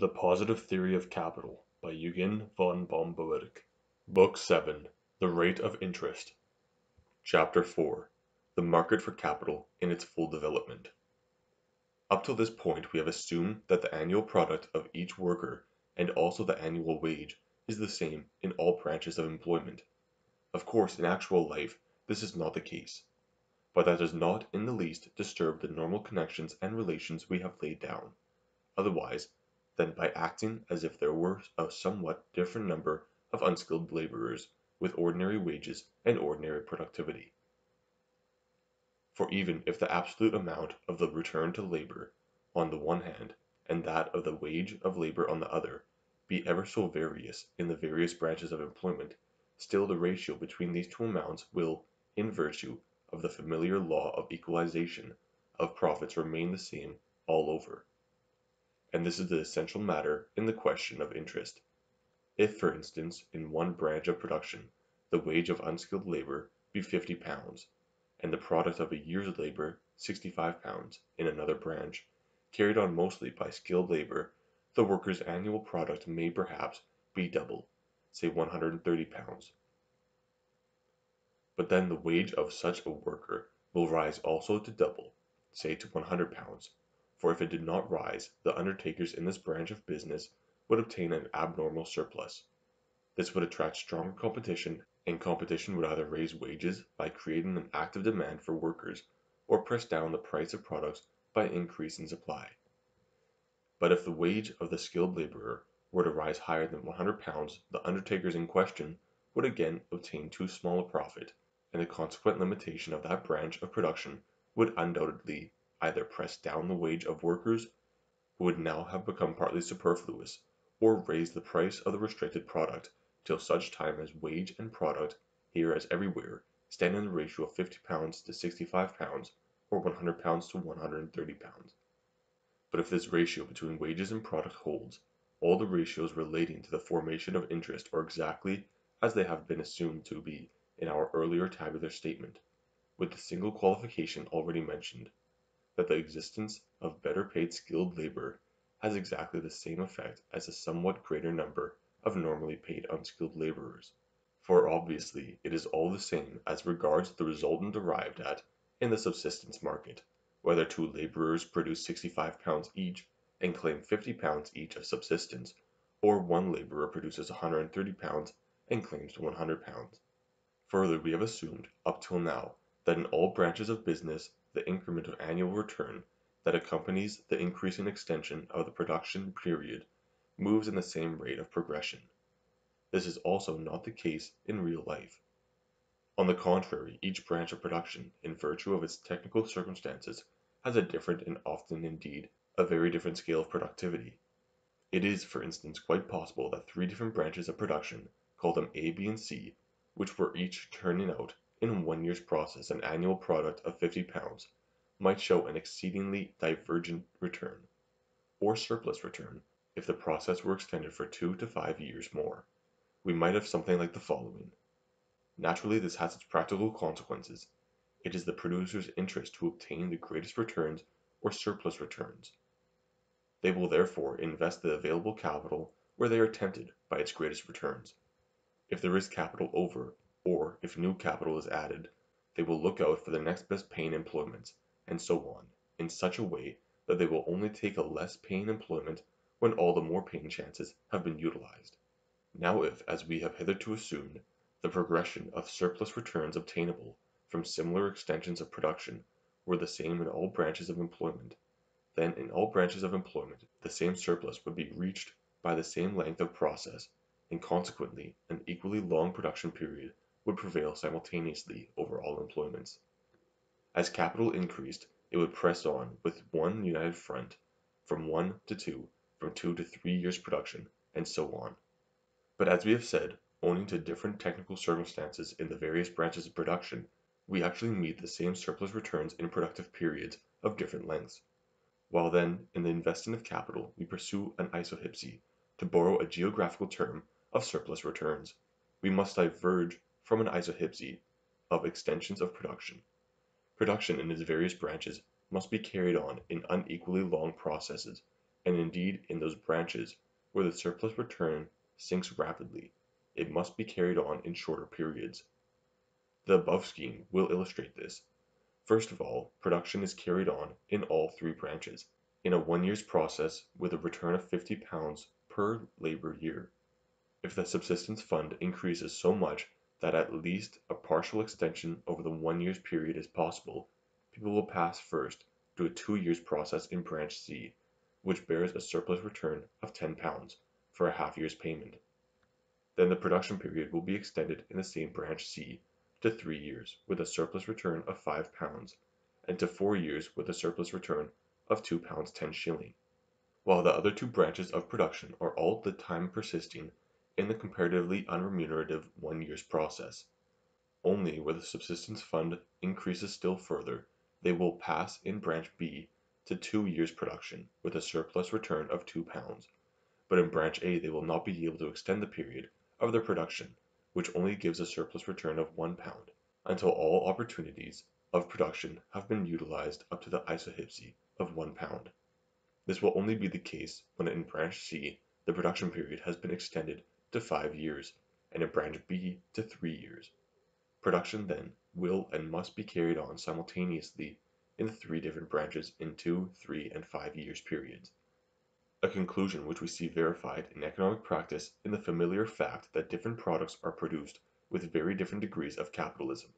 The Positive Theory of Capital by Eugen von Bohm-Bawerk. Book VII The Rate of Interest. Chapter 4 The Market for Capital in its Full Development. Up till this point we have assumed that the annual product of each worker and also the annual wage is the same in all branches of employment. Of course in actual life this is not the case, but that does not in the least disturb the normal connections and relations we have laid down. Otherwise than by acting as if there were a somewhat different number of unskilled laborers with ordinary wages and ordinary productivity. For even if the absolute amount of the return to labor on the one hand and that of the wage of labor on the other be ever so various in the various branches of employment, still the ratio between these two amounts will, in virtue of the familiar law of equalization of profits remain the same all over and this is the essential matter in the question of interest. If, for instance, in one branch of production the wage of unskilled labor be £50, and the product of a year's labor £65 in another branch, carried on mostly by skilled labor, the worker's annual product may perhaps be double, say £130. But then the wage of such a worker will rise also to double, say to £100 for if it did not rise the undertakers in this branch of business would obtain an abnormal surplus. This would attract stronger competition, and competition would either raise wages by creating an active demand for workers or press down the price of products by increase in supply. But if the wage of the skilled laborer were to rise higher than £100 the undertakers in question would again obtain too small a profit, and the consequent limitation of that branch of production would undoubtedly either press down the wage of workers who would now have become partly superfluous, or raise the price of the restricted product till such time as wage and product, here as everywhere, stand in the ratio of £50 to £65 or £100 to £130. But if this ratio between wages and product holds, all the ratios relating to the formation of interest are exactly as they have been assumed to be in our earlier tabular statement, with the single qualification already mentioned that the existence of better paid skilled labor has exactly the same effect as a somewhat greater number of normally paid unskilled laborers, for obviously it is all the same as regards the resultant arrived at in the subsistence market, whether two laborers produce £65 each and claim £50 each of subsistence, or one laborer produces £130 and claims £100. Further we have assumed, up till now, that in all branches of business the increment of annual return that accompanies the increasing extension of the production period moves in the same rate of progression. This is also not the case in real life. On the contrary, each branch of production, in virtue of its technical circumstances, has a different and often indeed a very different scale of productivity. It is, for instance, quite possible that three different branches of production, call them A, B, and C, which were each turning out in one year's process an annual product of £50 might show an exceedingly divergent return, or surplus return, if the process were extended for two to five years more. We might have something like the following. Naturally this has its practical consequences. It is the producer's interest to obtain the greatest returns or surplus returns. They will therefore invest the available capital where they are tempted by its greatest returns. If there is capital over or if new capital is added, they will look out for the next best paying employment, and so on, in such a way that they will only take a less paying employment when all the more paying chances have been utilized. Now if, as we have hitherto assumed, the progression of surplus returns obtainable from similar extensions of production were the same in all branches of employment, then in all branches of employment the same surplus would be reached by the same length of process, and consequently an equally long production period would prevail simultaneously over all employments. As capital increased, it would press on with one united front from one to two, from two to three years' production, and so on. But as we have said, owing to different technical circumstances in the various branches of production, we actually meet the same surplus returns in productive periods of different lengths. While then in the investing of capital we pursue an isohypsy, to borrow a geographical term, of surplus returns, we must diverge from an isohypsy of extensions of production. Production in its various branches must be carried on in unequally long processes, and indeed in those branches where the surplus return sinks rapidly, it must be carried on in shorter periods. The above scheme will illustrate this. First of all, production is carried on in all three branches, in a one year's process with a return of £50 per labor year. If the subsistence fund increases so much that at least a partial extension over the one year's period is possible, people will pass first to a two years process in branch C, which bears a surplus return of £10 for a half year's payment. Then the production period will be extended in the same branch C to three years with a surplus return of £5 and to four years with a surplus return of £2 10 shilling, while the other two branches of production are all the time persisting in the comparatively unremunerative one year's process. Only where the subsistence fund increases still further, they will pass in branch B to two years' production with a surplus return of £2, but in branch A they will not be able to extend the period of their production, which only gives a surplus return of £1, until all opportunities of production have been utilized up to the isohypsy of £1. This will only be the case when in branch C the production period has been extended to five years, and in branch B to three years. Production, then, will and must be carried on simultaneously in the three different branches in two, three, and five years periods. A conclusion which we see verified in economic practice in the familiar fact that different products are produced with very different degrees of capitalism.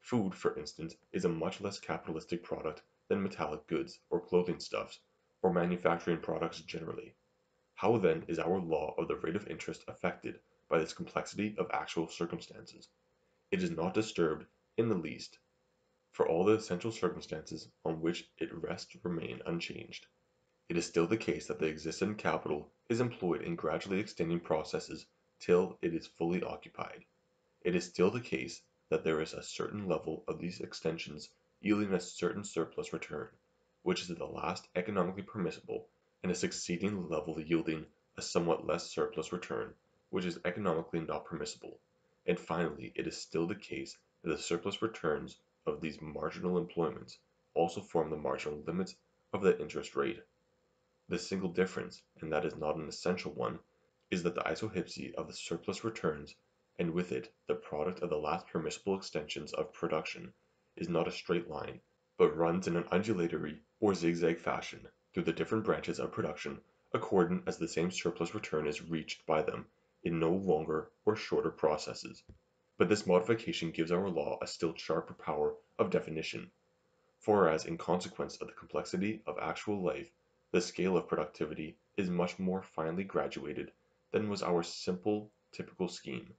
Food, for instance, is a much less capitalistic product than metallic goods, or clothing stuffs, or manufacturing products generally. How then is our law of the rate of interest affected by this complexity of actual circumstances? It is not disturbed in the least, for all the essential circumstances on which it rests remain unchanged. It is still the case that the existent capital is employed in gradually extending processes till it is fully occupied. It is still the case that there is a certain level of these extensions yielding a certain surplus return, which is the last economically permissible and a succeeding level yielding a somewhat less surplus return, which is economically not permissible; and finally it is still the case that the surplus returns of these marginal employments also form the marginal limits of the interest rate. The single difference, and that is not an essential one, is that the isohypsy of the surplus returns, and with it the product of the last permissible extensions of production, is not a straight line, but runs in an undulatory or zigzag fashion through the different branches of production according as the same surplus return is reached by them in no longer or shorter processes. But this modification gives our law a still sharper power of definition, for as in consequence of the complexity of actual life the scale of productivity is much more finely graduated than was our simple typical scheme,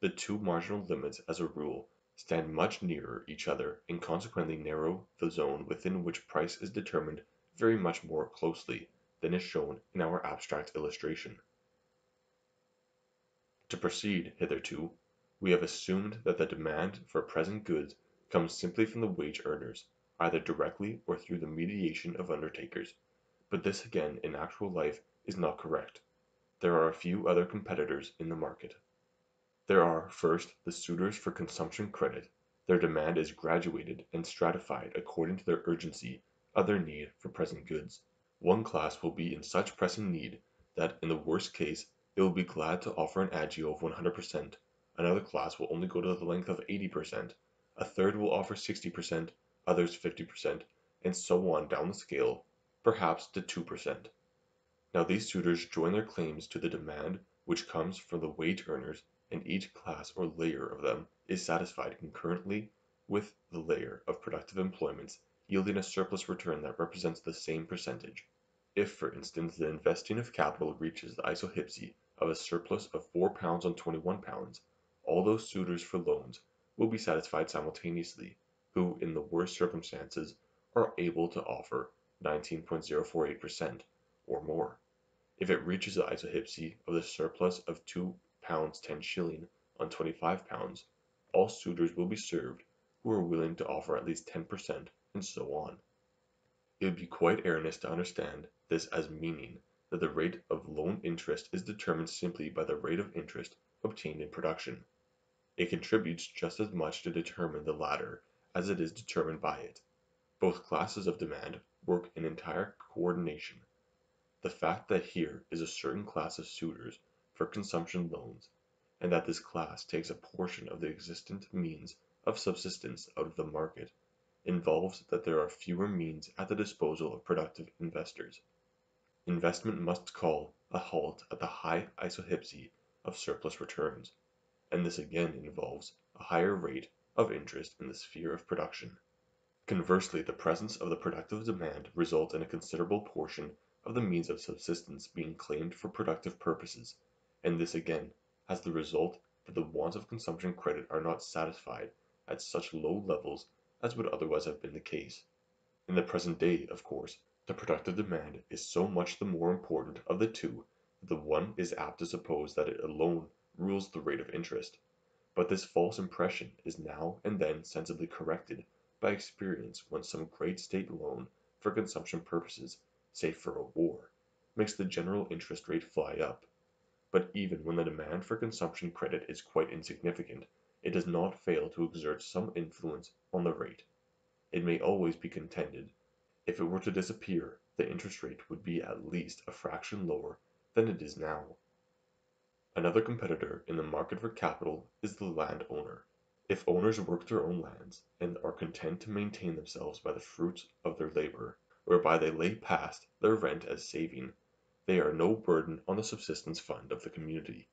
the two marginal limits as a rule stand much nearer each other and consequently narrow the zone within which price is determined very much more closely than is shown in our abstract illustration. To proceed hitherto, we have assumed that the demand for present goods comes simply from the wage earners, either directly or through the mediation of undertakers, but this again in actual life is not correct. There are a few other competitors in the market. There are, first, the suitors for consumption credit; their demand is graduated and stratified according to their urgency of their need for present goods. One class will be in such pressing need that in the worst case it will be glad to offer an agio of 100 per cent, another class will only go to the length of 80 per cent, a third will offer 60 per cent, others 50 per cent, and so on down the scale, perhaps to 2 per cent. Now these suitors join their claims to the demand which comes from the wage earners and each class or layer of them is satisfied concurrently with the layer of productive employments yielding a surplus return that represents the same percentage. If, for instance, the investing of capital reaches the isohypsy of a surplus of £4 on £21, all those suitors for loans will be satisfied simultaneously, who in the worst circumstances are able to offer 19.048 per cent. or more. If it reaches the isohypsy of the surplus of £2 10 shilling on £25, all suitors will be served who are willing to offer at least 10 per cent and so on. It would be quite erroneous to understand this as meaning that the rate of loan interest is determined simply by the rate of interest obtained in production. It contributes just as much to determine the latter as it is determined by it. Both classes of demand work in entire coordination. the fact that here is a certain class of suitors for consumption loans, and that this class takes a portion of the existent means of subsistence out of the market, involves that there are fewer means at the disposal of productive investors. Investment must call a halt at the high isohypsy of surplus returns, and this again involves a higher rate of interest in the sphere of production. Conversely the presence of the productive demand results in a considerable portion of the means of subsistence being claimed for productive purposes, and this again has the result that the wants of consumption credit are not satisfied at such low levels as would otherwise have been the case. In the present day, of course, the productive demand is so much the more important of the two that the one is apt to suppose that it alone rules the rate of interest, but this false impression is now and then sensibly corrected by experience when some great state loan for consumption purposes, say for a war, makes the general interest rate fly up. But even when the demand for consumption credit is quite insignificant, it does not fail to exert some influence on the rate. It may always be contended, if it were to disappear, the interest rate would be at least a fraction lower than it is now. Another competitor in the market for capital is the land owner. If owners work their own lands, and are content to maintain themselves by the fruits of their labor, whereby they lay past their rent as saving, they are no burden on the subsistence fund of the community.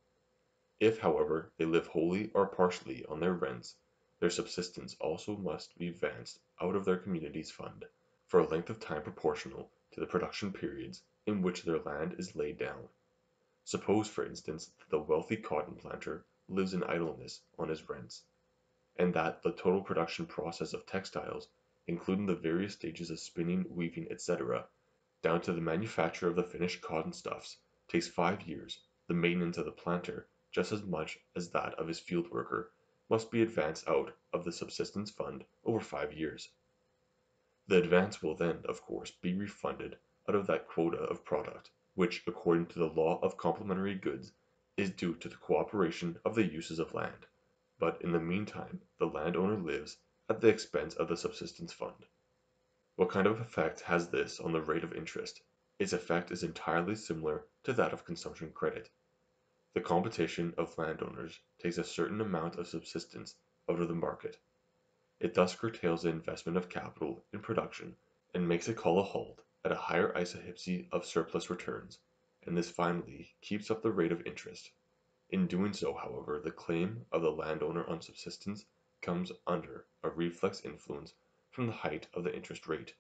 If, however, they live wholly or partially on their rents, their subsistence also must be advanced out of their community's fund, for a length of time proportional to the production periods in which their land is laid down. Suppose, for instance, that the wealthy cotton planter lives in idleness on his rents, and that the total production process of textiles, including the various stages of spinning, weaving, etc., down to the manufacture of the finished cotton stuffs, takes five years, the maintenance of the planter, just as much as that of his field worker, must be advanced out of the subsistence fund over five years. The advance will then, of course, be refunded out of that quota of product which, according to the law of complementary goods, is due to the cooperation of the uses of land, but in the meantime the landowner lives at the expense of the subsistence fund. What kind of effect has this on the rate of interest? Its effect is entirely similar to that of consumption credit. The competition of landowners takes a certain amount of subsistence out of the market. It thus curtails the investment of capital in production and makes it call a halt at a higher isohypsy of surplus returns, and this finally keeps up the rate of interest. In doing so, however, the claim of the landowner on subsistence comes under a reflex influence from the height of the interest rate.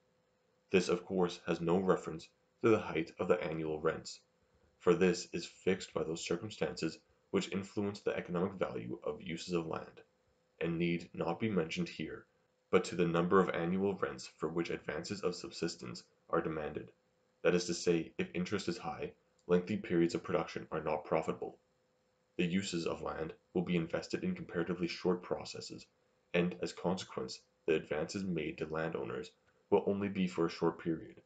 This, of course, has no reference to the height of the annual rents, for this is fixed by those circumstances which influence the economic value of uses of land, and need not be mentioned here, but to the number of annual rents for which advances of subsistence are demanded; that is to say, if interest is high, lengthy periods of production are not profitable. The uses of land will be invested in comparatively short processes, and as consequence the advances made to landowners will only be for a short period.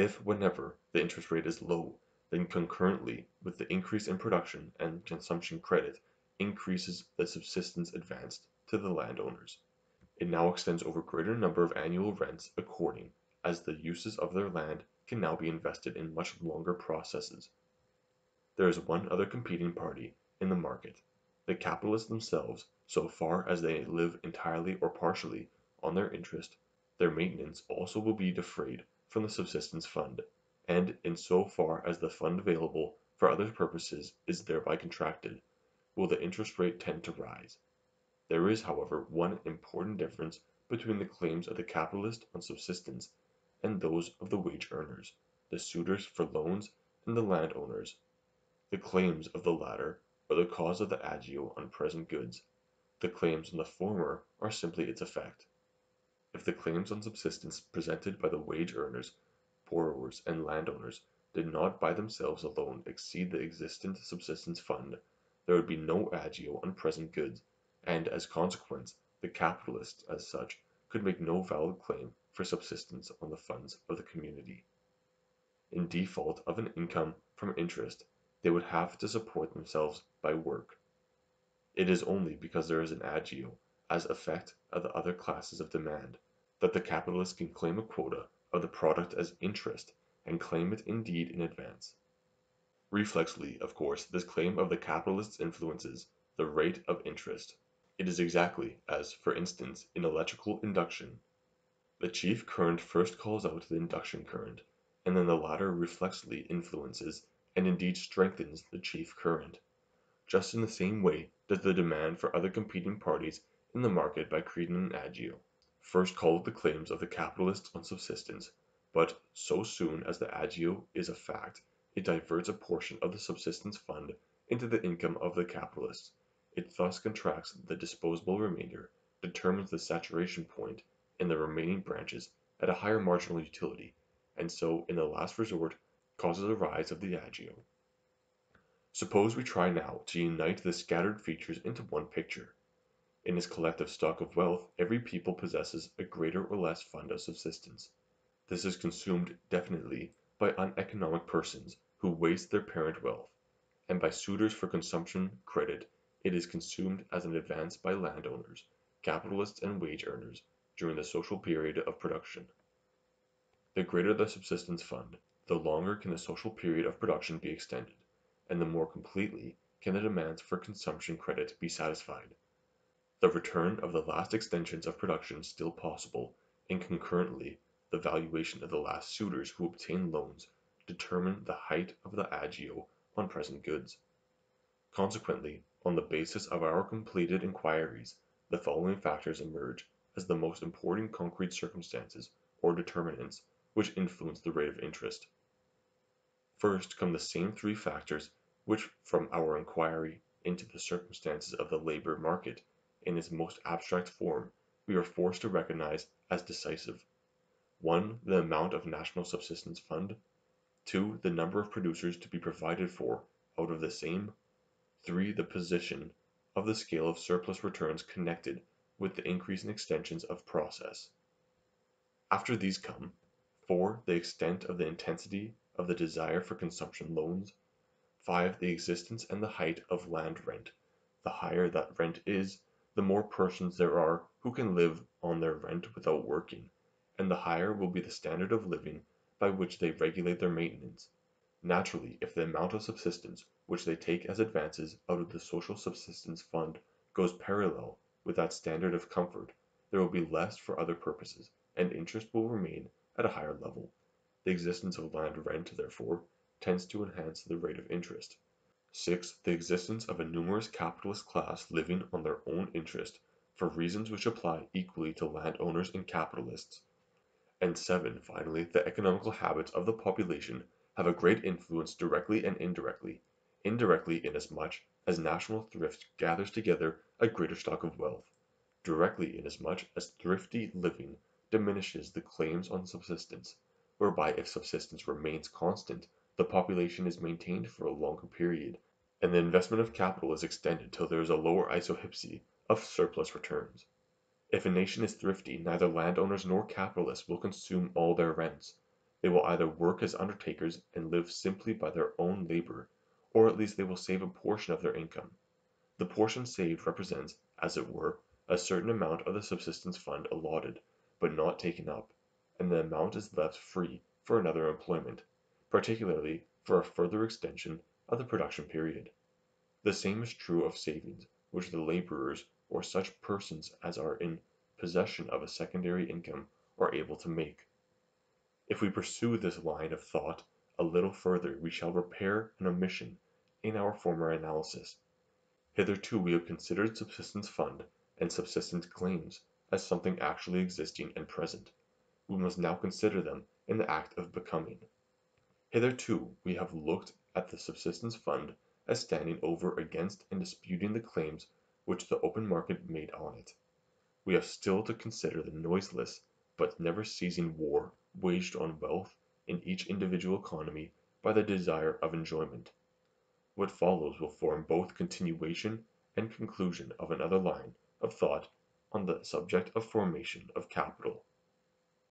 If whenever the interest rate is low, then concurrently with the increase in production and consumption credit increases the subsistence advanced to the landowners, it now extends over greater number of annual rents according as the uses of their land can now be invested in much longer processes. There is one other competing party in the market, the capitalists themselves, so far as they live entirely or partially on their interest, their maintenance also will be defrayed from the subsistence fund, and in so far as the fund available for other purposes is thereby contracted, will the interest rate tend to rise. There is, however, one important difference between the claims of the capitalist on subsistence and those of the wage earners, the suitors for loans, and the landowners. The claims of the latter are the cause of the agio on present goods; the claims on the former are simply its effect. If the claims on subsistence presented by the wage earners, borrowers, and landowners did not by themselves alone exceed the existent subsistence fund, there would be no agio on present goods, and as consequence the capitalists as such could make no valid claim for subsistence on the funds of the community. In default of an income from interest, they would have to support themselves by work. It is only because there is an agio, as effect of the other classes of demand, that the capitalist can claim a quota of the product as interest and claim it indeed in advance. Reflexly, of course, this claim of the capitalist influences the rate of interest. It is exactly as, for instance, in electrical induction. The chief current first calls out the induction current, and then the latter reflexly influences and indeed strengthens the chief current. Just in the same way does the demand for other competing parties in the market by Creedon and Agio first call out the claims of the capitalists on subsistence, but so soon as the Agio is a fact it diverts a portion of the subsistence fund into the income of the capitalists. It thus contracts the disposable remainder, determines the saturation point in the remaining branches at a higher marginal utility, and so in the last resort causes a rise of the agio. Suppose we try now to unite the scattered features into one picture. In his collective stock of wealth every people possesses a greater or less fund of subsistence. This is consumed definitely by uneconomic persons who waste their parent wealth, and by suitors for consumption credit it is consumed as an advance by landowners, capitalists and wage earners during the social period of production. The greater the subsistence fund, the longer can the social period of production be extended, and the more completely can the demands for consumption credit be satisfied. The return of the last extensions of production still possible, and concurrently the valuation of the last suitors who obtain loans determine the height of the agio on present goods. Consequently, on the basis of our completed inquiries, the following factors emerge as the most important concrete circumstances or determinants which influence the rate of interest. First come the same three factors which from our inquiry into the circumstances of the labor market in its most abstract form we are forced to recognize as decisive: 1. The amount of national subsistence fund. 2. The number of producers to be provided for out of the same. 3. The position of the scale of surplus returns connected with the increasing extensions of process. After these come 4. The extent of the intensity of the desire for consumption loans. 5. The existence and the height of land rent. The higher that rent is, the more persons there are who can live on their rent without working, and the higher will be the standard of living by which they regulate their maintenance. Naturally, if the amount of subsistence which they take as advances out of the social subsistence fund goes parallel with that standard of comfort, there will be less for other purposes, and interest will remain at a higher level. The existence of land rent, therefore, tends to enhance the rate of interest. 6. The existence of a numerous capitalist class living on their own interest for reasons which apply equally to landowners and capitalists and 7. Finally, the economical habits of the population have a great influence directly and indirectly, indirectly inasmuch as national thrift gathers together a greater stock of wealth, directly inasmuch as thrifty living diminishes the claims on subsistence, whereby if subsistence remains constant the population is maintained for a longer period, and the investment of capital is extended till there is a lower isohypsy of surplus returns. If a nation is thrifty, neither landowners nor capitalists will consume all their rents; they will either work as undertakers and live simply by their own labor, or at least they will save a portion of their income. The portion saved represents, as it were, a certain amount of the subsistence fund allotted, but not taken up, and the amount is left free for another employment, particularly for a further extension of the production period. The same is true of savings, which the laborers or such persons as are in possession of a secondary income are able to make. If we pursue this line of thought a little further we shall repair an omission in our former analysis. Hitherto we have considered subsistence fund and subsistence claims as something actually existing and present; we must now consider them in the act of becoming. Hitherto we have looked at the subsistence fund as standing over against and disputing the claims which the open market made on it. We have still to consider the noiseless but never ceasing war waged on wealth in each individual economy by the desire of enjoyment. What follows will form both continuation and conclusion of another line of thought on the subject of formation of capital.